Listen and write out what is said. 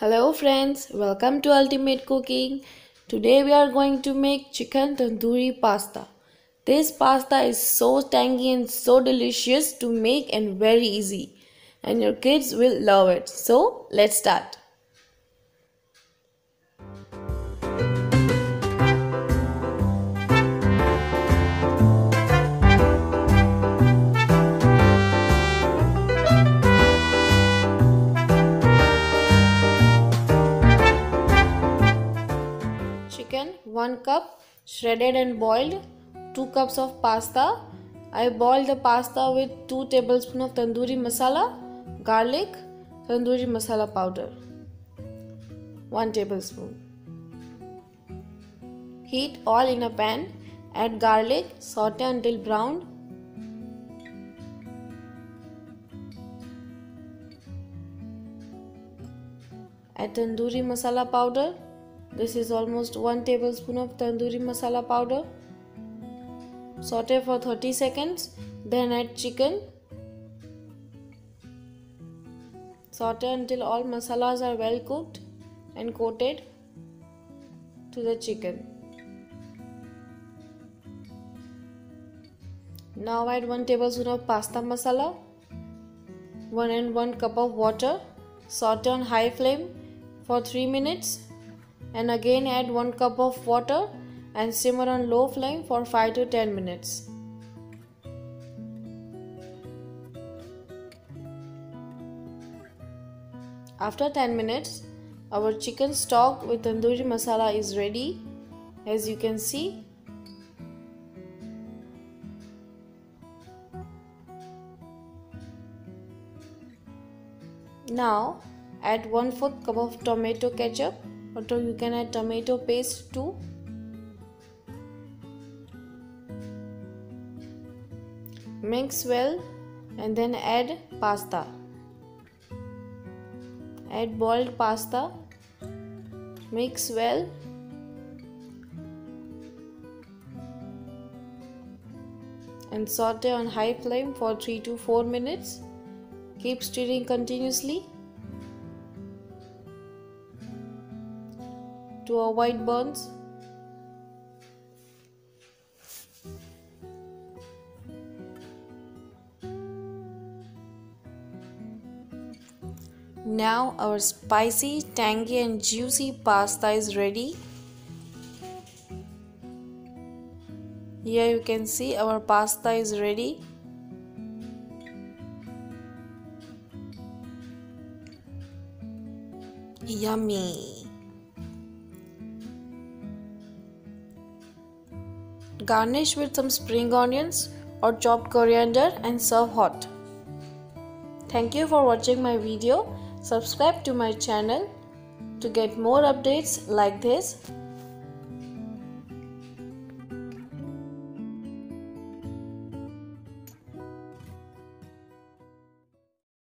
Hello friends, welcome to Ultimate Cooking. Today we are going to make chicken tandoori pasta. This pasta is so tangy and so delicious to make and very easy. And your kids will love it. So let's start. Chicken 1 cup shredded and boiled 2 cups of pasta i boiled the pasta with 2 tablespoons of tandoori masala garlic tandoori masala powder 1 tablespoon heat oil in a pan add garlic saute until brown add tandoori masala powder this is almost 1 tablespoon of tandoori masala powder. Saute for 30 seconds, then add chicken. Saute until all masalas are well cooked and coated to the chicken. Now add 1 tablespoon of pasta masala, 1 and 1 cup of water. Saute on high flame for 3 minutes and again add 1 cup of water and simmer on low flame for 5 to 10 minutes. After 10 minutes, our chicken stock with tandoori masala is ready as you can see. Now add 1 4th cup of tomato ketchup or you can add? Tomato paste too? Mix well and then add pasta. Add boiled pasta. Mix well. And saute on high flame for 3 to 4 minutes. Keep stirring continuously to avoid burns. Now our spicy, tangy and juicy pasta is ready. Here you can see our pasta is ready. Yummy! Garnish with some spring onions or chopped coriander and serve hot. Thank you for watching my video. Subscribe to my channel to get more updates like this.